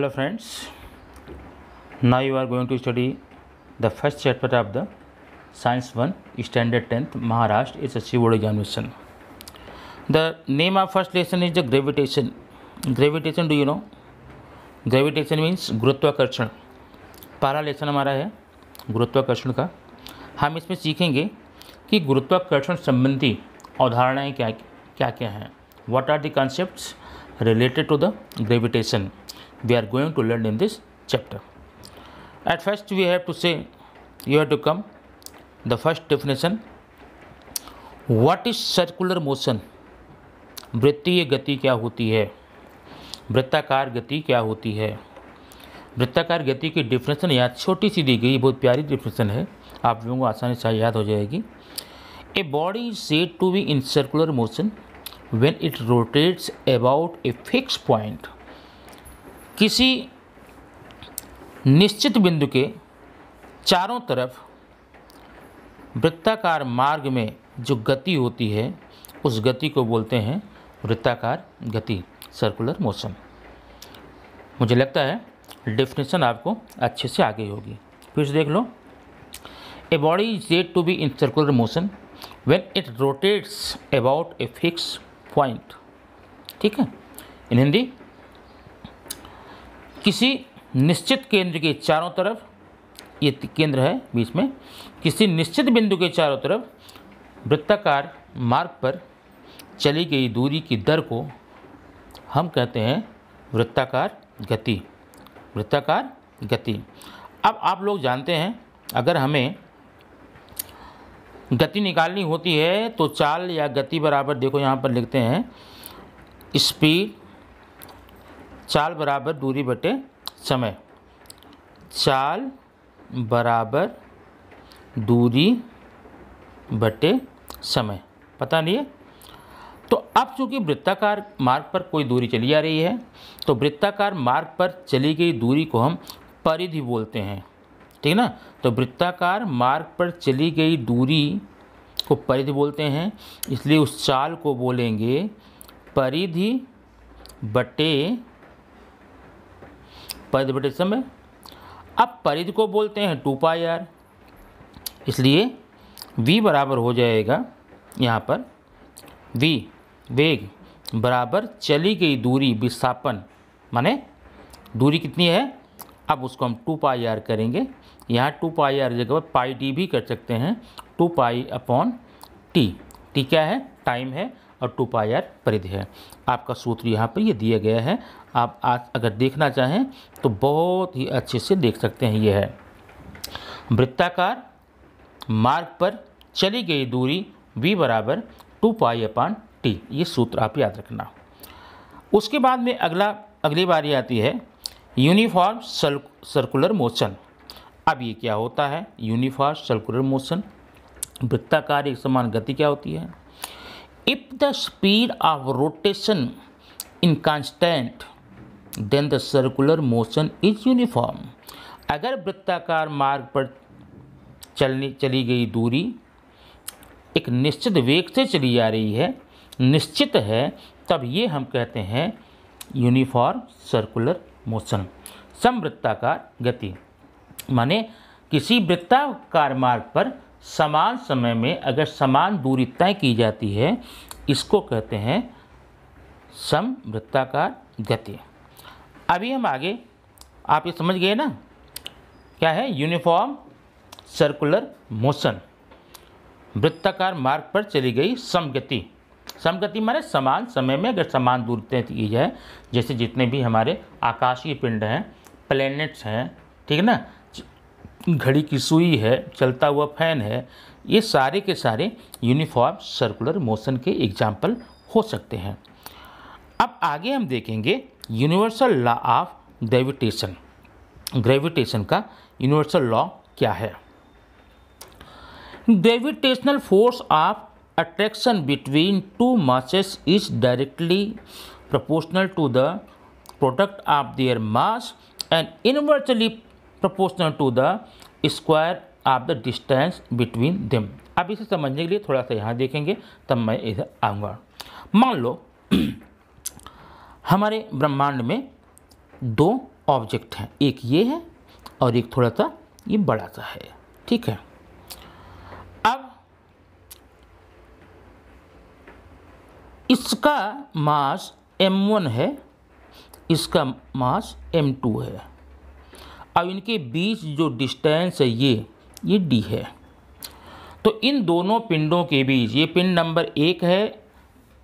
Hello friends, now you are going to study the first chapter of the Science 1 Standard 10th Maharashtra SSC Board Examination. The name of first lesson is the gravitation. Gravitation do you know? Gravitation means गुरुत्वाकर्षण पहला lesson हमारा है गुरुत्वाकर्षण का हम इसमें सीखेंगे कि गुरुत्वाकर्षण संबंधी अवधारणाएँ क्या क्या क्या हैं what are the concepts related to the gravitation we are going to learn in this chapter. At first, we have to say, you have to come. The first definition, what is circular motion? वृत्तीय गति क्या होती है? वृत्ताकार गति क्या होती है? वृत्ताकार गति की डिफिनेशन यहाँ छोटी सी दी गई, बहुत प्यारी डिफिनेशन है। आप लोगों को आसानी से याद हो जाएगी। A body said to be in circular motion when it rotates about a fix point किसी निश्चित बिंदु के चारों तरफ़ वृत्ताकार मार्ग में जो गति होती है, उस गति को बोलते हैं वृत्ताकार गति सर्कुलर मोशन मुझे लगता है डेफिनेशन आपको अच्छे से आगे होगी। फिर से देख लो। A body is said to be in circular motion when it rotates about a fixed point ठीक है? इन हिंदी किसी निश्चित केंद्र के चारों तरफ़, ये केंद्र है बीच में, किसी निश्चित बिंदु के चारों तरफ़ वृत्ताकार मार्ग पर चली गई दूरी की दर को हम कहते हैं वृत्ताकार गति। वृत्ताकार गति। अब आप लोग जानते हैं, अगर हमें गति निकालनी होती है तो चाल या गति बराबर देखो यहाँ पर लिखते हैं, स्पीड चाल बराबर दूरी बटे समय। चाल बराबर दूरी बटे समय। पता नहीं है? तो अब चूँकि वृत्ताकार मार्ग पर कोई दूरी चली आ रही है तो वृत्ताकार मार्ग पर चली गई दूरी को हम परिधि बोलते हैं। ठीक है ना? तो वृत्ताकार मार्ग पर चली गई दूरी को परिधि बोलते हैं, इसलिए उस चाल को बोलेंगे परिधि बटे परिधि बटे समय। अब परिधि को बोलते हैं टू पाई आर इसलिए v बराबर हो जाएगा यहाँ पर। V, वेग बराबर चली गई दूरी विस्थापन। माने दूरी कितनी है? अब उसको हम टू पाई आर करेंगे। यहाँ टू पाई आर जगह पर पाई डी भी कर सकते हैं। Two pi upon T. T क्या है? टाइम है और टू पाई आर परिधि है। आपका सूत्र यहाँ पर ये यह दिया गया है। आप आज अगर देखना चाहें तो बहुत ही अच्छे से देख सकते हैं यह है। वृत्ताकार मार्ग पर चली गई दूरी v बराबर टू पाई अपान टी ये सूत्र आप याद रखना। उसके बाद में अगला, अगली बारी आती है यूनिफॉर्म सर्कुलर मोशन अब ये क्या होता है? यूनिफॉर्म सर्कुलर मोशन वृत्ताकार एक समान गति क्या होती है? If the speed of rotation in constant then the circular motion is uniform अगर वृत्ताकार मार्ग पर चलने, चली गई दूरी एक निश्चित वेग से चली जा रही है, निश्चित है, तब ये हम कहते हैं यूनिफॉर्म सर्कुलर मोशन समवृत्ताकार गति। माने किसी वृत्ताकार मार्ग पर समान समय में अगर समान दूरी तय की जाती है, इसको कहते हैं समवृत्ताकार गति। अभी हम आगे, आप ये समझ गए ना? क्या है? यूनिफॉर्म सर्कुलर मोशन वृत्ताकार मार्ग पर चली गई समगति। समगति माने समान समय में अगर समान दूरी तय की जाए, जैसे जितने भी हमारे आकाशीय पिंड हैं प्लैनेट्स हैं, ठीक है ना? घड़ी की सुई है, चलता हुआ फ़ैन है, ये सारे के सारे यूनिफॉर्म सर्कुलर मोशन के एग्ज़ाम्पल हो सकते हैं। अब आगे हम देखेंगे universal law of gravitation. Gravitation का यूनिवर्सल लॉ क्या है? Gravitational force of attraction between two masses is directly proportional to the product of their mass and inversely proportional to the square of the distance between them अब इसे समझने के लिए थोड़ा सा यहाँ देखेंगे, तब मैं इधर आऊँगा। मान लो हमारे ब्रह्मांड में दो ऑब्जेक्ट हैं। एक ये है और एक थोड़ा सा ये बड़ा सा है। ठीक है? अब इसका मास m1 है, इसका मास m2 है। अब इनके बीच जो डिस्टेंस है ये ये d है। तो इन दोनों पिंडों के बीच, ये पिंड नंबर एक है,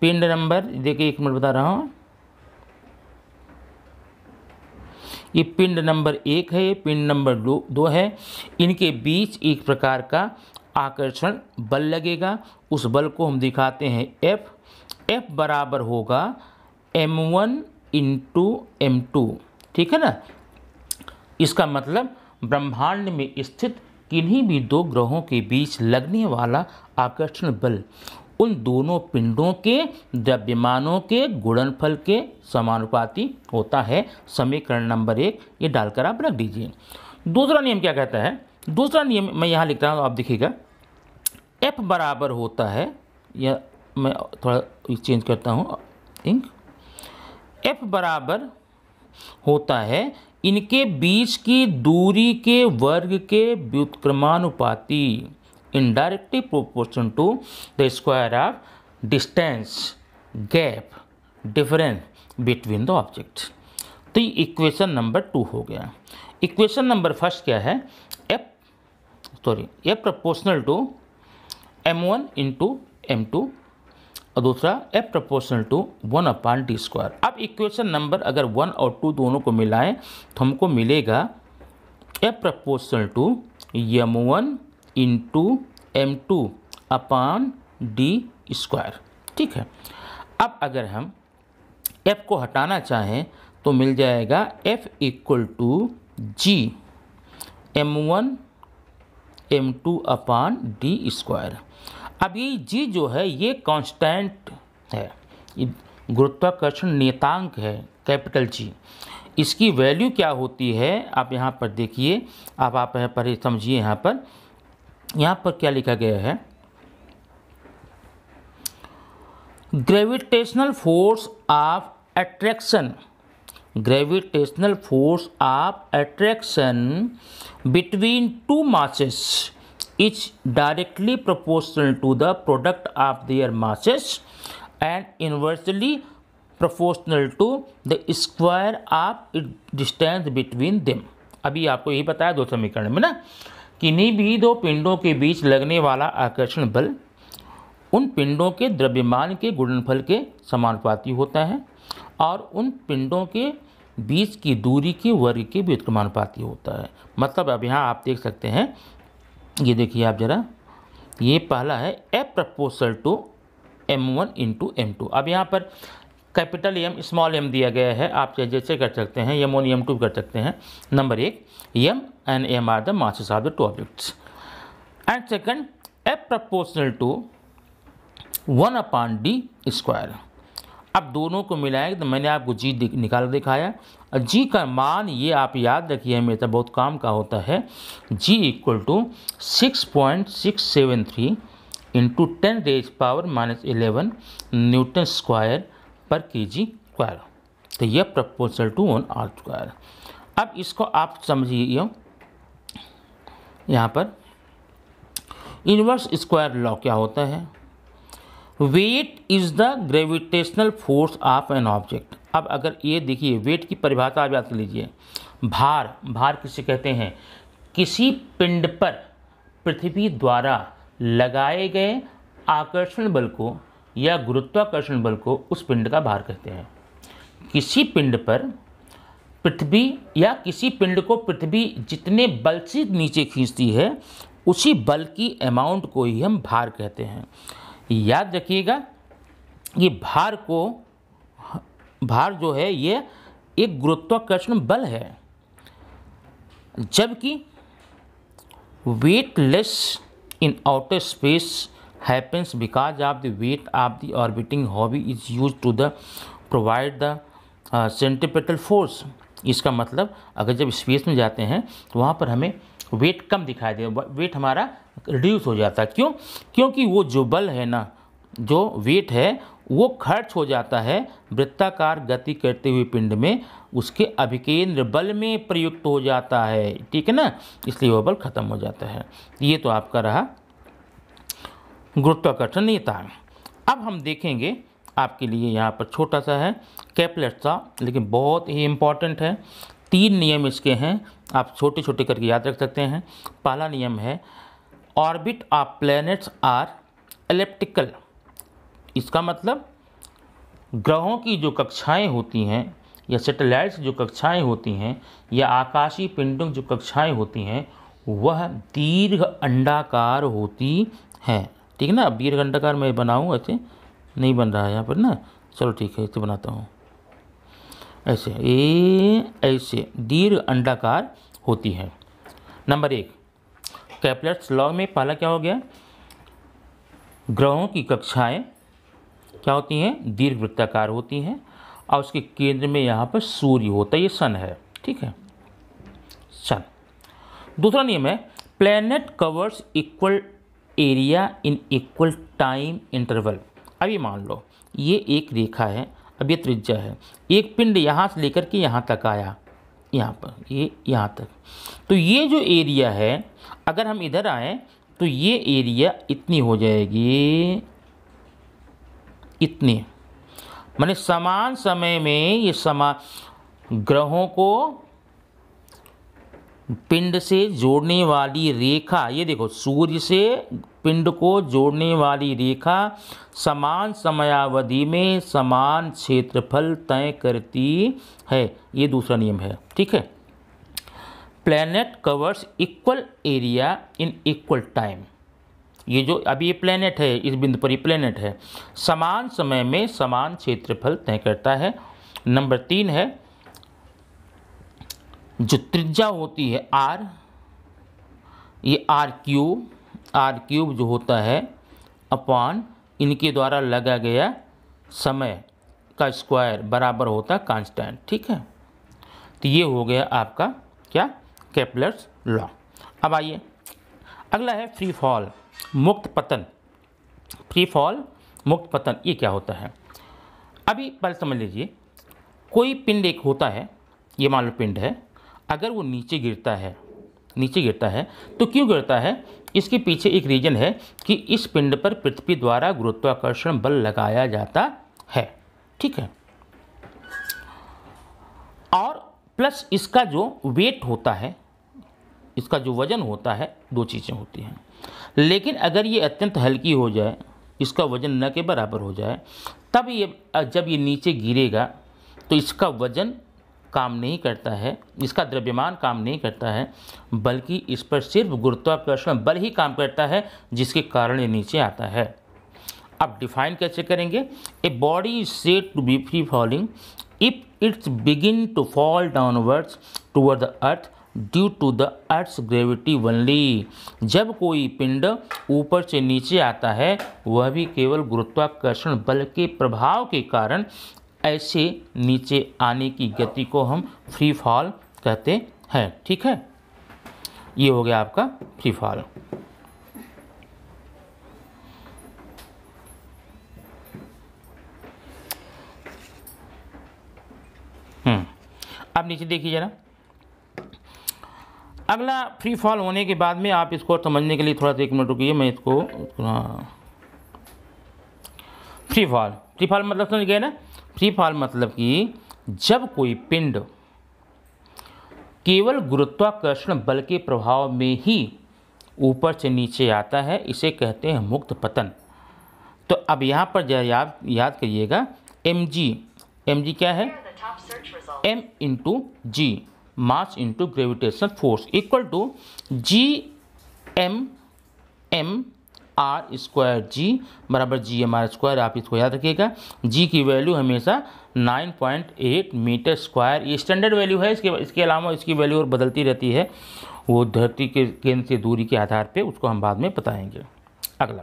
पिंड नंबर, देखिए एक मिनट बता रहा हूँ। ये पिंड नंबर एक है, ये पिंड नंबर दो दो है। इनके बीच एक प्रकार का आकर्षण बल लगेगा। उस बल को हम दिखाते हैं एफ़ एफ़ बराबर होगा M one into M two ठीक है ना? इसका मतलब ब्रह्मांड में स्थित किन्हीं भी दो ग्रहों के बीच लगने वाला आकर्षण बल। उन दोनों पिंडों के द्रव्यमानों के गुणनफल के समानुपाती होता है। समीकरण नंबर एक, ये डालकर आप रख दीजिए। दूसरा नियम क्या कहता है? दूसरा नियम मैं यहाँ लिख रहा हूँ, आप देखिएगा। एफ़ बराबर होता है, या मैं थोड़ा चेंज करता हूँ, इंक। एफ़ बराबर होता है, इनके बीच की दूरी के वर्ग के व्युत्क्रमानुपाती। Indirectly proportion to the square of distance gap difference between the object तो ये इक्वेशन नंबर टू हो गया। इक्वेशन नंबर फ़र्स्ट क्या है? F sorry F proportional to M one into M two और दूसरा F proportional to one upon D square अब equation number अगर वन और टू दोनों को मिलाएँ तो हमको मिलेगा F proportional to M one into M two upon D square ठीक है? अब अगर हम एफ़ को हटाना चाहें तो मिल जाएगा F equal to G M one M two upon D square अब ये जी जो है, ये कांस्टेंट है। गुरुत्वाकर्षण नियतांक है कैपिटल जी इसकी वैल्यू क्या होती है? आप यहाँ पर देखिए। आप आप यहाँ पर समझिए यहाँ पर। यहाँ पर क्या लिखा गया है? Gravitational force of attraction gravitational force of attraction between two masses is directly proportional to the product of their masses and inversely proportional to the square of it distance between them अभी आपको यही बताया दो समीकरण में ना? किन्हीं भी दो पिंडों के बीच लगने वाला आकर्षण बल उन पिंडों के द्रव्यमान के गुणनफल के समानुपाती होता है और उन पिंडों के बीच की दूरी के वर्ग के व्युत्क्रमानुपाती होता है। मतलब अब यहाँ आप देख सकते हैं, ये देखिए आप ज़रा, ये पहला है a proportional to M one into M two अब यहाँ पर कैपिटल एम स्मॉल एम दिया गया है, आप जैसे कर सकते हैं एम वन एम टू कर सकते हैं। नंबर एक M and M are the masses of the two objects and second F proportional to one upon D square अब दोनों को मिलाएँगे तो मैंने आपको जी निकाल दिखाया। और जी का मान ये आप याद रखिए हमेशा बहुत काम का होता है। G equal to six point six seven three into ten raise power minus eleven newton square per K G square तो यह proportional to one R square अब इसको आप समझिए। यहाँ पर। इनवर्स स्क्वायर लॉ क्या होता है? Weight is the gravitational force of an object अब अगर ये देखिए वेट की परिभाषा आप याद कर लीजिए। भार भार किसे कहते हैं? किसी पिंड पर पृथ्वी द्वारा लगाए गए आकर्षण बल को या गुरुत्वाकर्षण बल को उस पिंड का भार कहते हैं। किसी पिंड पर पृथ्वी या किसी पिंड को पृथ्वी जितने बल से नीचे खींचती है, उसी बल की अमाउंट को ही हम भार कहते हैं। याद रखिएगा, ये भार को, भार जो है, ये एक गुरुत्वाकर्षण बल है। जबकि weightless in outer space happens because of the weight of the orbiting body is use to the provide the centripetal force इसका मतलब अगर जब स्पेस में जाते हैं तो वहाँ पर हमें वेट कम दिखाई दे, वेट हमारा रिड्यूस हो जाता है। क्यों? क्योंकि वो जो बल है ना, जो वेट है, वो खर्च हो जाता है वृत्ताकार गति करते हुए पिंड में, उसके अभिकेंद्र बल में प्रयुक्त हो जाता है। ठीक है ना? इसलिए वह बल खत्म हो जाता है। ये तो आपका रहा गुरुत्वाकर्षण नियतांक। अब हम देखेंगे आपके लिए यहाँ पर छोटा सा है, कैपलेट सा, लेकिन बहुत ही इंपॉर्टेंट है। तीन नियम इसके हैं, आप छोटे छोटे करके याद रख सकते हैं। पहला नियम है, orbit of planets are elliptical. इसका मतलब ग्रहों की जो कक्षाएँ होती हैं, या सैटेलाइट्स जो कक्षाएँ होती हैं, या आकाशीय पिंडों जो कक्षाएँ होती हैं, वह दीर्घ अंडाकार होती हैं। ठीक है ना? अब दीर्घ अंडाकार मैं बनाऊँ ऐसे। नहीं बन रहा है यहाँ पर ना? चलो ठीक है इसे बनाता हूँ। ऐसे, ए, ऐसे, दीर्घ अंडाकार होती हैं। नंबर एक कैपलेट्स लॉ में पहला क्या हो गया? ग्रहों की कक्षाएँ क्या होती हैं? दीर्घ वृत्ताकार होती हैं, और उसके केंद्र में यहाँ पर सूर्य होता है, ये सन है, ठीक है? सन। दूसरा नियम है planet covers equal area in equal time interval अभी मान लो, ये एक रेखा है, अब ये त्रिज्या है। एक पिंड यहाँ से लेकर के यहाँ तक आया, यहाँ पर, ये यहाँ तक। तो ये जो एरिया है, अगर हम इधर आए तो ये एरिया इतनी हो जाएगी, इतनी। मैंने समान समय में ये समान ग्रहों को पिंड से जोड़ने वाली रेखा, ये देखो, सूर्य से पिंड को जोड़ने वाली रेखा समान समयावधि में समान क्षेत्रफल तय करती है। ये दूसरा नियम है, ठीक है? Planet covers equal area in equal time ये जो अभी ये प्लेनेट है, इस बिंदु पर ये प्लेनेट है, समान समय में समान क्षेत्रफल तय करता है। नंबर तीन है जो त्रिज्या होती है आर ये आर क्यूब आर क्यूब जो होता है अपॉन इनके द्वारा लगा गया समय का स्क्वायर बराबर होता है कांस्टेंट ठीक है? तो ये हो गया आपका क्या? कैपलर्स लॉ अब आइए। अगला है फ्री फॉल मुक्त पतन। फ्री फॉल मुक्त पतन, ये क्या होता है? अभी पहले समझ लीजिए, कोई पिंड एक होता है, ये मान लो पिंड है अगर वो नीचे गिरता है, नीचे गिरता है तो क्यों गिरता है? इसके पीछे एक रीजन है कि इस पिंड पर पृथ्वी द्वारा गुरुत्वाकर्षण बल लगाया जाता है। ठीक है? और प्लस इसका जो वेट होता है, इसका जो वज़न होता है, दो चीज़ें होती हैं। लेकिन अगर ये अत्यंत हल्की हो जाए, इसका वज़न न के बराबर हो जाए, तब ये, जब ये नीचे गिरेगा तो इसका वज़न काम नहीं करता है, इसका द्रव्यमान काम नहीं करता है, बल्कि इस पर सिर्फ़ गुरुत्वाकर्षण बल ही काम करता है, जिसके कारण ये नीचे आता है। अब डिफाइन कैसे करेंगे? A body is said to be free falling if its begin to fall downwards toward the earth due to the earth gravity only जब कोई पिंड ऊपर से नीचे आता है, वह भी केवल गुरुत्वाकर्षण बल के प्रभाव के कारण ऐसे नीचे आने की गति को हम फ्री फॉल कहते हैं, ठीक है? ये हो गया आपका फ्री फॉल अब नीचे देखिए जरा। अगला फ्री फॉल होने के बाद में आप इसको समझने के लिए थोड़ा सा एक मिनट रुकिए, मैं इसको फ्री फॉल फ्री फॉल मतलब समझ गए ना? फ्री फॉल मतलब कि जब कोई पिंड केवल गुरुत्वाकर्षण बल के प्रभाव में ही ऊपर से नीचे आता है, इसे कहते हैं मुक्त पतन। तो अब यहाँ पर जरा याद याद करिएगा एम जी एम जी क्या है? M into G mass into gravitation force equal to G M M R square G बराबर जी एम आर स्क्वायर आप इसको याद रखिएगा। जी की वैल्यू हमेशा 9.8 मीटर स्क्वायर ये स्टैंडर्ड वैल्यू है। इसके इसके अलावा इसकी वैल्यू और बदलती रहती है। वो धरती के केंद्र से दूरी के आधार पे उसको हम बाद में बताएँगे। अगला।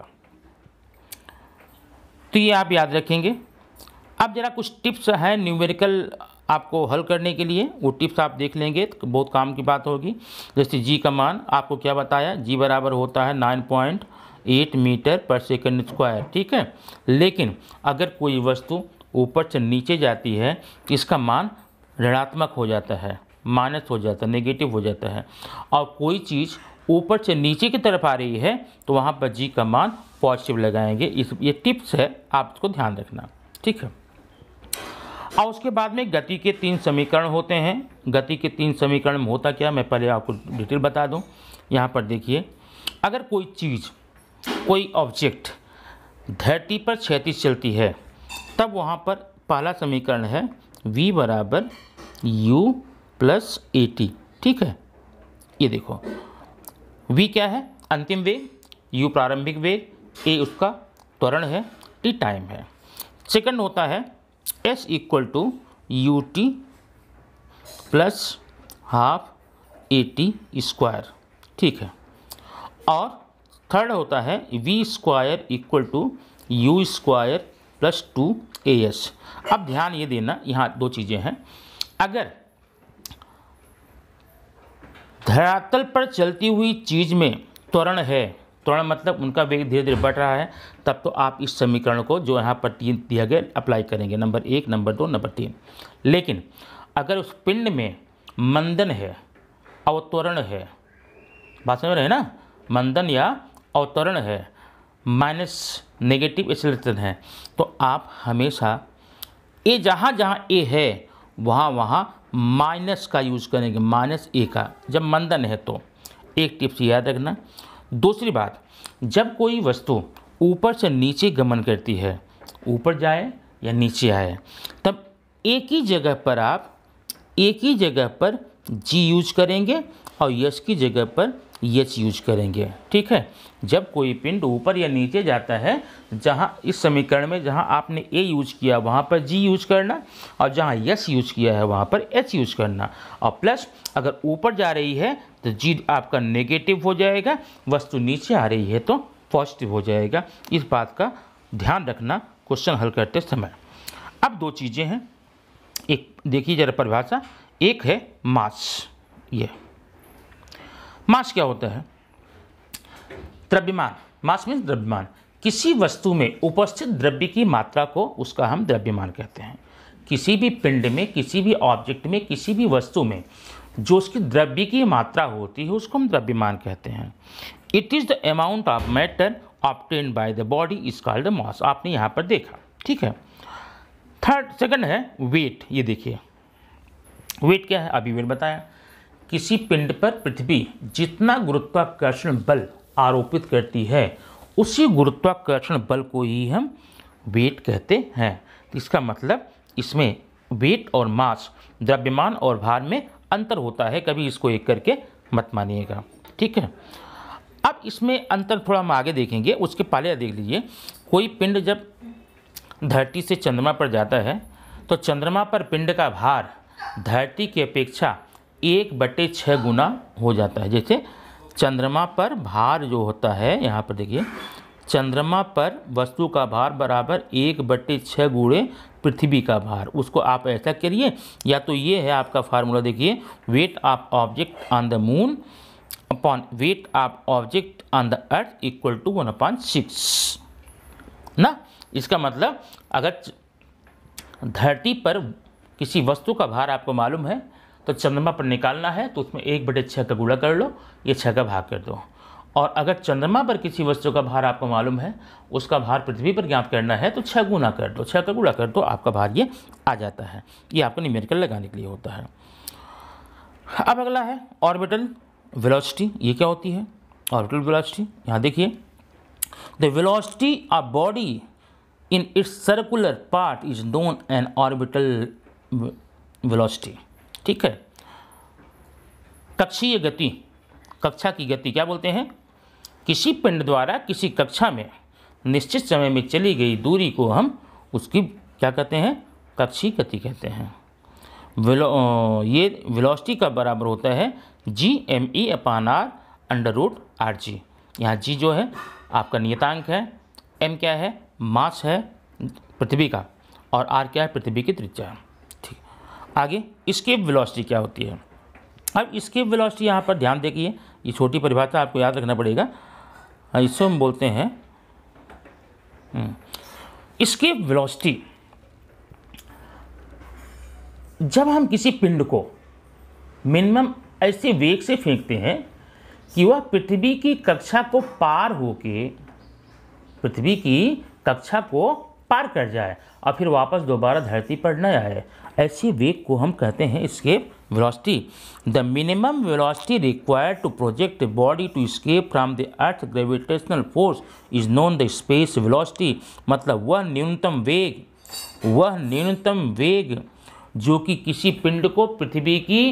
तो ये आप याद रखेंगे। अब ज़रा कुछ टिप्स हैं न्यूमेरिकल आपको हल करने के लिए। वो टिप्स आप देख लेंगे तो बहुत काम की बात होगी। जैसे जी का मान आपको क्या बताया? जी बराबर होता है nine point eight metre per second square, ठीक है? लेकिन अगर कोई वस्तु ऊपर से नीचे जाती है तो इसका मान ऋणात्मक हो जाता है, माइनस हो जाता है, नेगेटिव हो जाता है। और कोई चीज़ ऊपर से नीचे की तरफ़ आ रही है तो वहाँ पर जी का मान पॉजिटिव लगाएँगे। इस, ये टिप्स है, आप इसको ध्यान रखना, ठीक है? और उसके बाद में गति के तीन समीकरण होते हैं। गति के तीन समीकरण में होता क्या मैं पहले आपको डिटेल बता दूँ। यहाँ पर देखिए, अगर कोई चीज़ कोई ऑब्जेक्ट धरती पर क्षैतिज चलती है, तब वहाँ पर पहला समीकरण है v बराबर u प्लस ए टी ठीक है? ये देखो। V क्या है? अंतिम वेग, u प्रारंभिक वेग, a उसका त्वरण है, t टाइम है। सेकंड होता है s equal to U T plus half A T square ठीक है? और थर्ड होता है V square equal to U square plus two A S अब ध्यान ये देना, यहाँ दो चीज़ें हैं। अगर धरातल पर चलती हुई चीज़ में त्वरण है, त्वरण मतलब उनका वेग धीरे धीरे बढ़ रहा है, तब तो आप इस समीकरण को जो यहाँ पर तीन दिया गया अप्लाई करेंगे। नंबर एक नंबर दो नंबर तीन। लेकिन अगर उस पिंड में मंदन है अवतरण है, बात समझ रहे हैं ना? मंदन या अवतरण है माइनस नेगेटिव एक्सेलरेशन है। तो आप हमेशा ए जहाँ जहाँ ए है, वहाँ वहाँ माइनस का यूज़ करेंगे माइनस ए का। जब मंदन है तो एक टिप्स याद रखना। दूसरी बात, जब कोई वस्तु ऊपर से नीचे गमन करती है, ऊपर जाए या नीचे आए, तब एक ही जगह पर आप एक ही जगह पर जी यूज़ करेंगे और यश की जगह पर यच यूज़ करेंगे। ठीक है? जब कोई पिंड ऊपर या नीचे जाता है, जहाँ इस समीकरण में जहाँ आपने ए यूज़ किया, वहाँ पर जी यूज़ करना और जहाँ यस यूज़ किया है, वहाँ पर एच यूज़ करना। और प्लस अगर ऊपर जा रही है तो जी आपका नेगेटिव हो जाएगा, वस्तु नीचे आ रही है तो पॉजिटिव हो जाएगा। इस बात का ध्यान रखना क्वेश्चन हल करते समय। अब दो चीज़ें हैं। एक, देखिए जरा परिभाषा। एक है मास ये। मास क्या होता है? द्रव्यमान। मास मीन्स द्रव्यमान। किसी वस्तु में उपस्थित द्रव्य की मात्रा को उसका हम द्रव्यमान कहते हैं। किसी भी पिंड में, किसी भी ऑब्जेक्ट में, किसी भी वस्तु में जो उसकी द्रव्य की मात्रा होती है, उसको हम द्रव्यमान कहते हैं। It is the amount of matter obtain by the body is called mass आपने यहाँ पर देखा। ठीक है? थर्ड सेकंड है वेट ये देखिए। वेट क्या है? अभी वेट बताया। किसी पिंड पर पृथ्वी जितना गुरुत्वाकर्षण बल आरोपित करती है, उसी गुरुत्वाकर्षण बल को ही हम वेट कहते हैं। तो इसका मतलब इसमें वेट और मास द्रव्यमान और भार में अंतर होता है, कभी इसको एक करके मत मानिएगा। ठीक है? अब इसमें अंतर थोड़ा हम आगे देखेंगे, उसके पहले देख लीजिए, कोई पिंड जब धरती से चंद्रमा पर जाता है तो चंद्रमा पर पिंड का भार धरती की अपेक्षा एक बटे छः गुना हो जाता है। जैसे चंद्रमा पर भार जो होता है, यहाँ पर देखिए, चंद्रमा पर वस्तु का भार बराबर एक बटे छः गुणे पृथ्वी का भार। उसको आप ऐसा करिए, या तो ये है आपका फार्मूला, देखिए weight of object on the moon upon weight of object on the earth equal to one upon six ना? इसका मतलब अगर धरती पर किसी वस्तु का भार आपको मालूम है तो चंद्रमा पर निकालना है तो उसमें एक बटे छः का गुड़ा कर लो, ये छः का भाग कर दो। और अगर चंद्रमा पर किसी वस्तु का भार आपको मालूम है, उसका भार पृथ्वी पर ज्ञात करना है तो छः गुना कर दो छः का गुड़ा कर दो, आपका भार ये आ जाता है। ये आपको निमेरिकल लगाने के लिए होता है। अब अगला है ऑर्बिटल वेलोसिटी ये क्या होती है? ऑर्बिटल वेलोसिटी यहाँ देखिए। The velocity of body in its circular path is known an orbital velocity ठीक है? कक्षीय गति, कक्षा की गति क्या बोलते हैं? किसी पिंड द्वारा किसी कक्षा में निश्चित समय में चली गई दूरी को हम उसकी क्या कहते हैं? कक्षीय गति कहते हैं। विलो ये वेलोसिटी का बराबर होता है G M E upon R under root R G यहाँ जी जो है, आपका नियतांक है एम क्या है? मास है, पृथ्वी का, और आर क्या है? पृथ्वी की त्रिज्या। आगे स्केप वेलोसिटी क्या होती है? अब स्केप वेलोसिटी यहाँ पर ध्यान देखिए ये छोटी परिभाषा आपको याद रखना पड़ेगा। हाँ, इसको हम बोलते हैं स्केप वेलोसिटी जब हम किसी पिंड को मिनिमम ऐसे वेग से फेंकते हैं कि वह पृथ्वी की कक्षा को पार होके पृथ्वी की कक्षा को पार कर जाए और फिर वापस दोबारा धरती पर न आए। ऐसी वेग को हम कहते हैं escape velocity the minimum velocity required to project body to escape from the earth gravitational force is known the space velocity मतलब वह न्यूनतम वेग, वह न्यूनतम वेग जो कि किसी पिंड को पृथ्वी की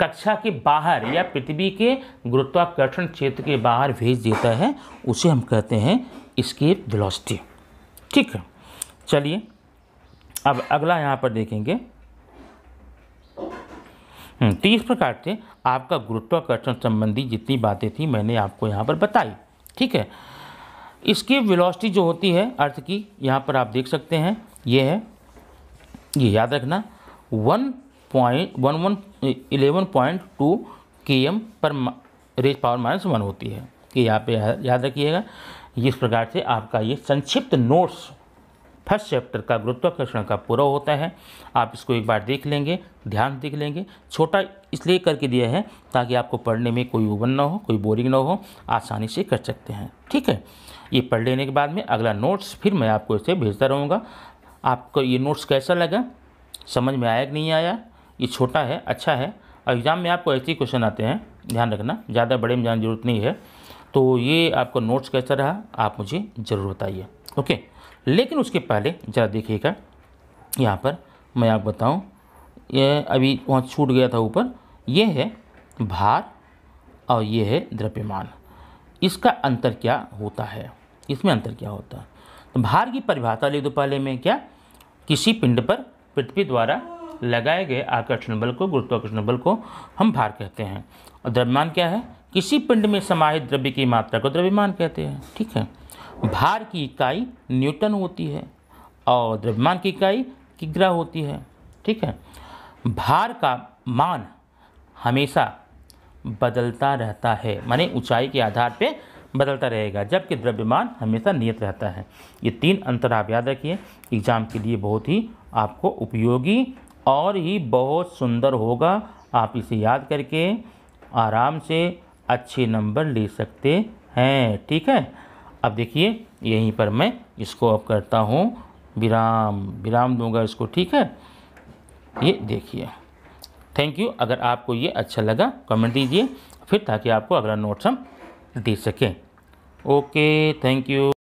कक्षा के बाहर या पृथ्वी के गुरुत्वाकर्षण क्षेत्र के बाहर भेज देता है, उसे हम कहते हैं स्केप वेलोसिटी ठीक है। चलिए अब अगला यहाँ पर देखेंगे। हम्म, तो इस प्रकार से आपका गुरुत्वाकर्षण संबंधी जितनी बातें थी मैंने आपको यहाँ पर बताई ठीक है? इसकी वेलोसिटी जो होती है अर्थ की यहाँ पर आप देख सकते हैं ये है ये याद रखना one point one one eleven point two K M per raise power minus one होती है। कि यहाँ पे याद रखिएगा इस प्रकार से आपका ये संक्षिप्त नोट्स फ़र्स्ट चैप्टर का गुरुत्वाकर्षण का पूरा होता है। आप इसको एक बार देख लेंगे, ध्यान देख लेंगे। छोटा इसलिए करके दिया है ताकि आपको पढ़ने में कोई उबन ना हो, कोई बोरिंग ना हो, आसानी से कर सकते हैं। ठीक है? ये पढ़ लेने के बाद में अगला नोट्स फिर मैं आपको इसे भेजता रहूँगा। आपको ये नोट्स कैसा लगा? समझ में आया कि नहीं आया? ये छोटा है अच्छा है। एग्ज़ाम में आपको ऐसे क्वेश्चन आते हैं, ध्यान रखना, ज़्यादा बड़े में जाने ज़रूरत नहीं है। तो ये आपको नोट्स कैसा रहा? आप मुझे ज़रूर बताइए। ओके? लेकिन उसके पहले ज़रा देखिएगा, यहाँ पर मैं आपको बताऊँ, ये अभी वहाँ छूट गया था ऊपर, ये है भार और ये है द्रव्यमान। इसका अंतर क्या होता है? इसमें अंतर क्या होता है? तो भार की परिभाषा ले दो पहले में क्या? किसी पिंड पर पृथ्वी द्वारा लगाए गए आकर्षण बल को, गुरुत्वाकर्षण बल को हम भार कहते हैं। और द्रव्यमान क्या है? किसी पिंड में समाहित द्रव्य की मात्रा को द्रव्यमान कहते हैं। ठीक है? भार की इकाई न्यूटन होती है और द्रव्यमान की इकाई किग्रा होती है, ठीक है? भार का मान हमेशा बदलता रहता है, माने ऊंचाई के आधार पे बदलता रहेगा, जबकि द्रव्यमान हमेशा नियत रहता है। ये तीन अंतर आप याद रखिए, एग्ज़ाम के लिए बहुत ही आपको उपयोगी और ही बहुत सुंदर होगा। आप इसे याद करके आराम से अच्छे नंबर ले सकते हैं, ठीक है? अब देखिए, यहीं पर मैं इसको अब करता हूँ विराम। विराम दूँगा इसको, ठीक है? ये देखिए। थैंक यू अगर आपको ये अच्छा लगा कमेंट दीजिए, फिर ताकि आपको अगला नोट्स हम दे सकें। Okay thank you